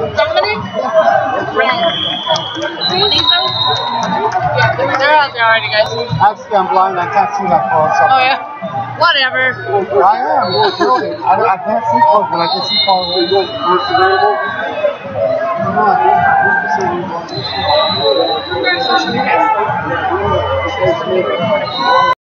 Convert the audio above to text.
Dominic Brown. Bonito? Yeah, they're out there already, guys. Actually, I'm blind. I can't see that far. So. Oh, yeah. Whatever. I am. Well, really. I, I can't see close, but I can see far away. First available?